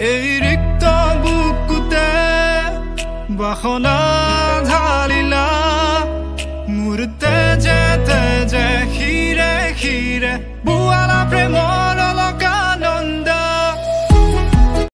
এই ৰিক্ত বুকুতে বাসনা ঢালিলা মোৰ তেজে তেজে খীৰে খীৰে বোৱালা প্ৰেমৰ